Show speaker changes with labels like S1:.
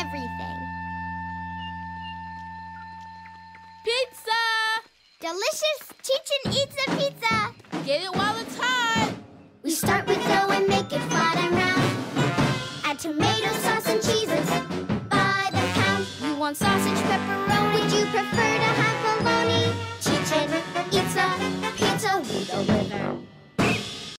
S1: everything.
S2: Pizza!
S1: Delicious! Chichin eats a pizza!
S2: Get it while it's hot!
S1: We start with dough and make it flat and round. Add tomato sauce and cheeses by the pound. You want sausage, pepperoni?